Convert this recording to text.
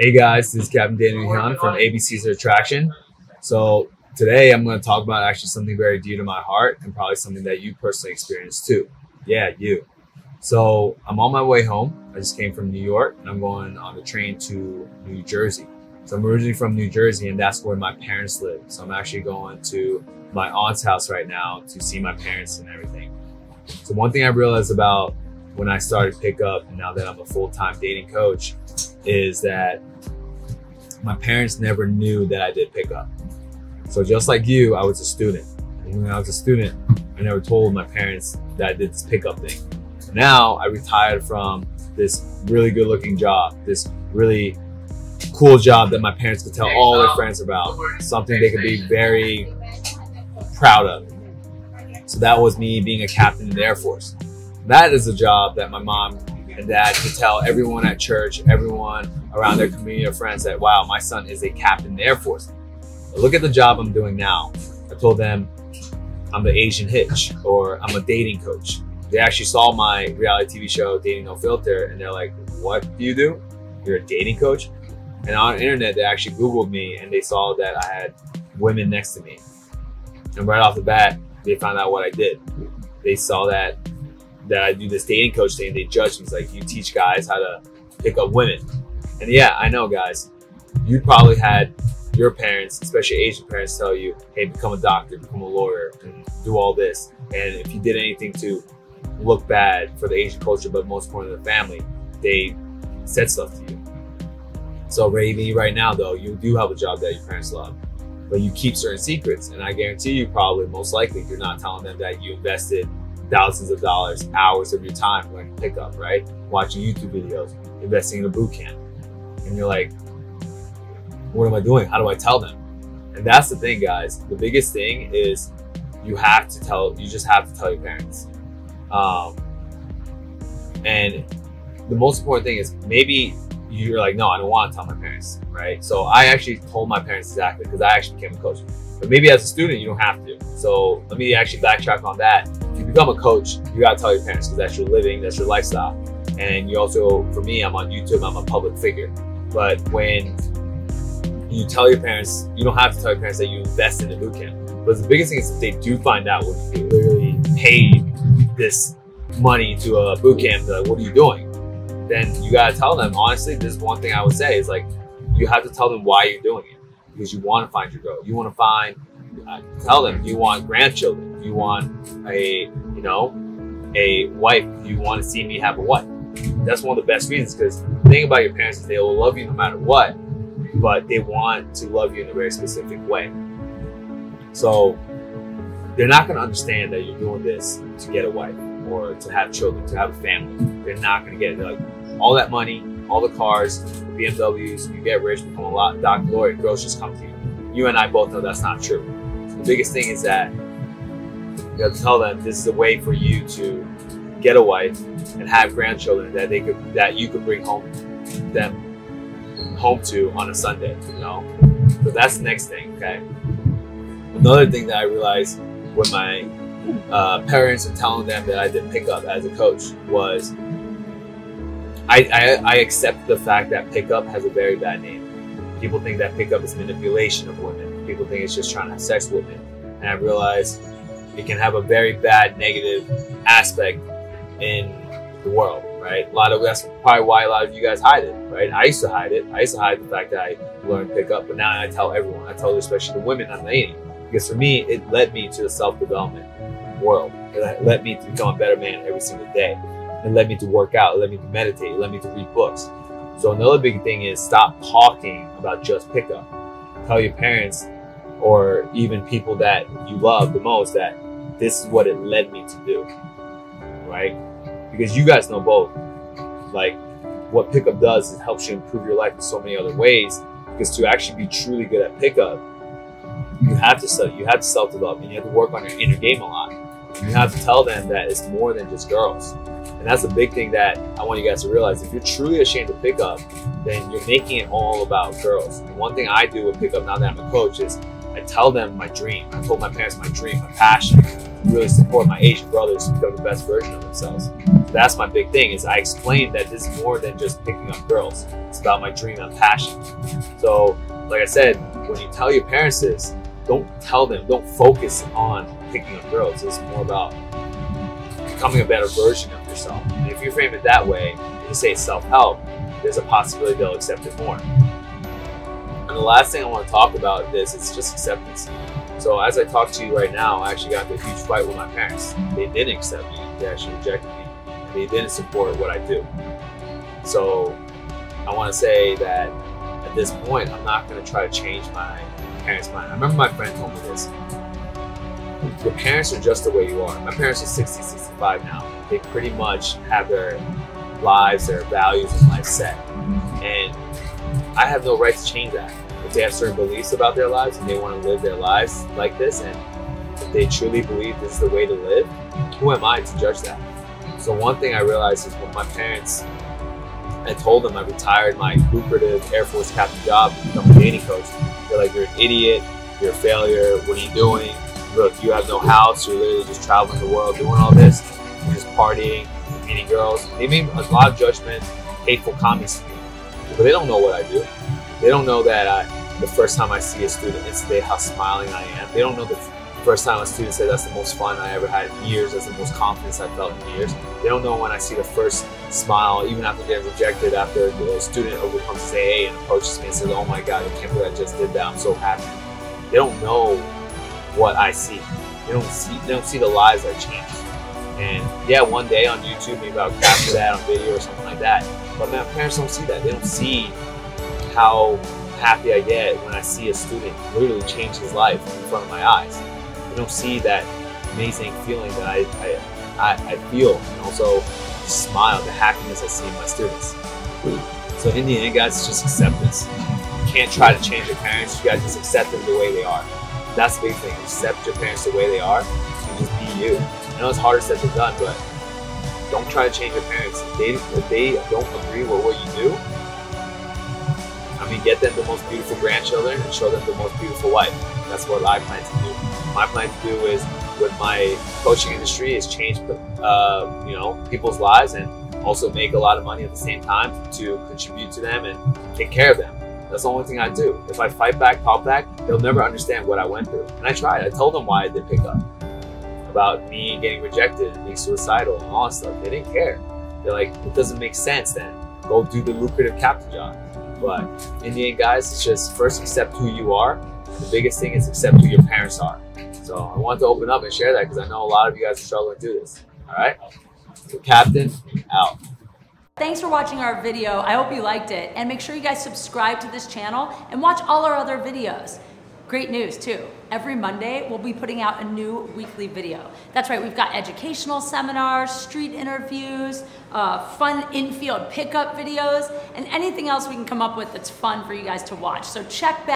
Hey guys, this is Captain Daniel Hyun from ABC's Attraction. So today I'm going to talk about actually something very dear to my heart and probably something that you personally experienced too. Yeah, you. So I'm on my way home. I just came from New York and I'm going on the train to New Jersey. So I'm originally from New Jersey and that's where my parents live. So I'm actually going to my aunt's house right now to see my parents and everything. So one thing I realized about when I started pickup and now that I'm a full-time dating coach is that my parents never knew that I did pickup. So just like you, I was a student. And when I was a student, I never told my parents that I did this pickup thing. Now I retired from this really good looking job, this really cool job that my parents could tell all their friends about, something they could be very proud of. So that was me being a captain in the Air Force. That is a job that my mom and dad could tell everyone at church, everyone around their community of friends that, wow, my son is a captain in the Air Force. But look at the job I'm doing now. I told them I'm the Asian Hitch or I'm a dating coach. They actually saw my reality TV show, Dating No Filter, and they're like, what do you do? You're a dating coach? And on the internet, they actually Googled me and they saw that I had women next to me. And right off the bat, they found out what I did. They saw that that I do this dating coach thing. They judge me. It's like you teach guys how to pick up women. And yeah, I know, guys. You probably had your parents, especially Asian parents, tell you, "Hey, become a doctor, become a lawyer, and do all this." And if you did anything to look bad for the Asian culture, but most importantly, the family, they said stuff to you. So maybe right now, though, you do have a job that your parents love, but you keep certain secrets. And I guarantee you, probably most likely, you're not telling them that you invested thousands of dollars, hours of your time learning pickup, right? Watching YouTube videos, investing in a boot camp. And you're like, what am I doing? How do I tell them? And that's the thing, guys. The biggest thing is you have to tell, you just have to tell your parents. Um, and the most important thing is maybe you're like, no, I don't want to tell my parents, right? So I actually told my parents exactly because I actually became a coach. But maybe as a student, you don't have to. So let me actually backtrack on that. Become a coach, you gotta tell your parents because that's your living, that's your lifestyle. And you also, for me, I'm on YouTube, I'm a public figure. But when you tell your parents, you don't have to tell your parents that you invest in the boot camp. But the biggest thing is if they do find out when you literally paid this money to a boot camp, they're like, what are you doing? Then you gotta tell them, honestly, this is one thing I would say is like, you have to tell them why you're doing it because you want to find your girl. You want to find, uh, tell them you want grandchildren. You want a, you know, a wife. You want to see me have a wife. That's one of the best reasons because the thing about your parents is they will love you no matter what, but they want to love you in a very specific way. So they're not going to understand that you're doing this to get a wife or to have children, to have a family. They're not going to get it. Like, all that money, all the cars, the BMWs, you get rich, become a lot, doctor, lawyer, girls just come to you. You and I both know that's not true. The biggest thing is that you to tell them this is a way for you to get a wife and have grandchildren that they could that you could bring home them home to on a Sunday, you know? So that's the next thing, okay? Another thing that I realized when my uh, parents and telling them that I did pickup as a coach was I, I, I accept the fact that pickup has a very bad name. People think that pickup is manipulation of women. People think it's just trying to have sex with women. And I realize it can have a very bad negative aspect in the world, right? A lot of that's probably why a lot of you guys hide it, right? I used to hide it. I used to hide the fact that I learned pickup, but now I tell everyone. I tell especially the women I'm dating. Because for me, it led me to the self-development world. It led me to become a better man every single day. It led me to work out. It led me to meditate. It led me to read books. So another big thing is stop talking about just pickup. Tell your parents or even people that you love the most that this is what it led me to do. Right? Because you guys know both. Like what pickup does is helps you improve your life in so many other ways. Because to actually be truly good at pickup, you have to study, you have to self-develop, and you have to work on your inner game a lot. You have to tell them that it's more than just girls. And that's a big thing that I want you guys to realize. If you're truly ashamed of pickup, then you're making it all about girls. And one thing I do with pickup now that I'm a coach is I tell them my dream. I told my parents my dream, my passion, to really support my Asian brothers to become the best version of themselves. that's my big thing is I explain that this is more than just picking up girls. It's about my dream and passion. So, like I said, when you tell your parents this, don't tell them, don't focus on picking up girls. It's more about becoming a better version of yourself. And if you frame it that way, and you say self-help, there's a possibility they'll accept it more. And the last thing I want to talk about this is just acceptance. So as I talk to you right now, I actually got into a huge fight with my parents. They didn't accept me. They actually rejected me. They didn't support what I do. So I want to say that at this point, I'm not going to try to change my parents' mind. I remember my friend told me this. Your parents are just the way you are. My parents are 60, 65 now. They pretty much have their lives, their values in life set. And I have no right to change that. If they have certain beliefs about their lives and they want to live their lives like this, and if they truly believe this is the way to live, who am I to judge that? So one thing I realized is when my parents, I told them I retired my lucrative Air Force captain job to become a dating coach. They're like, you're an idiot, you're a failure, what are you doing? Look, you have no house, you're literally just traveling the world doing all this, you're just partying, meeting girls. They made a lot of judgment, hateful comments to me, but they don't know what I do. They don't know that I, the first time I see a student, it's how smiling I am. They don't know the first time a student said that's the most fun I ever had in years, that's the most confidence I felt in years. They don't know when I see the first smile, even after getting rejected, after the student overcomes AA and approaches me and says, oh my God, I can't believe I just did that, I'm so happy. They don't know what I see. They don't see, they don't see the lives I change. And yeah, one day on YouTube, maybe I'll capture that on video or something like that. But my parents don't see that. They don't see how happy I get when I see a student literally change his life in front of my eyes. They don't see that amazing feeling that I, I, I, I feel and also smile, the happiness I see in my students. So in the end, guys, it's just acceptance. You can't try to change your parents. You gotta just accept them the way they are. That's the big thing. Accept your parents the way they are and just be you. I know it's harder said than done, but don't try to change your parents. If they, if they don't agree with what you do, I mean, get them the most beautiful grandchildren and show them the most beautiful wife. That's what I plan to do. My plan to do is, with my coaching industry, is change, uh, you know, people's lives and also make a lot of money at the same time to contribute to them and take care of them. That's the only thing I do. If I fight back, pop back, they'll never understand what I went through. And I tried. I told them why I did pick up about me getting rejected and being suicidal and all that stuff. They didn't care. They're like, it doesn't make sense then. Go do the lucrative captain job. But in the end, guys, it's just first accept who you are. The biggest thing is accept who your parents are. So I want to open up and share that because I know a lot of you guys are struggling to do this. All right? So Captain, out. Thanks for watching our video. I hope you liked it. And make sure you guys subscribe to this channel and watch all our other videos. Great news too. Every Monday, we'll be putting out a new weekly video. That's right, we've got educational seminars, street interviews, uh, fun infield pickup videos, and anything else we can come up with that's fun for you guys to watch. So check back.